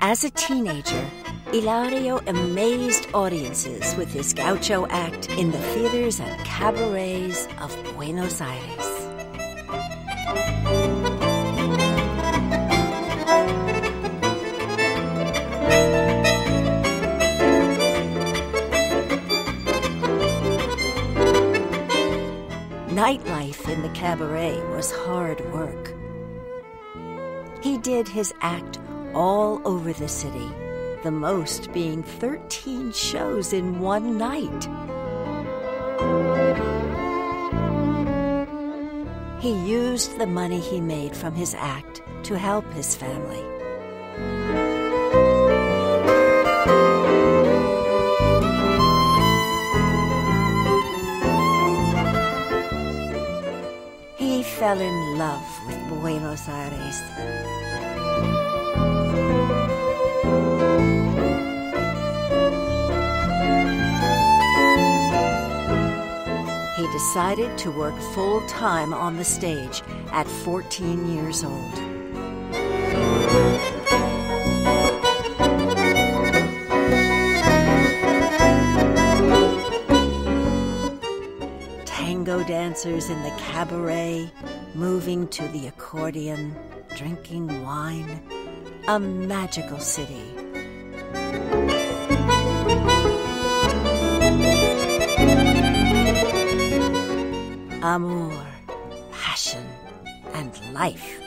As a teenager, Hilario amazed audiences with his gaucho act in the theaters and cabarets of Buenos Aires. Nightlife in the cabaret was hard work. He did his act all over the city, the most being 13 shows in one night. He used the money he made from his act to help his family. Fell in love with Buenos Aires. He decided to work full time on the stage at 14 years old. Dancers in the cabaret, moving to the accordion, drinking wine. A magical city. Amor, passion, and life.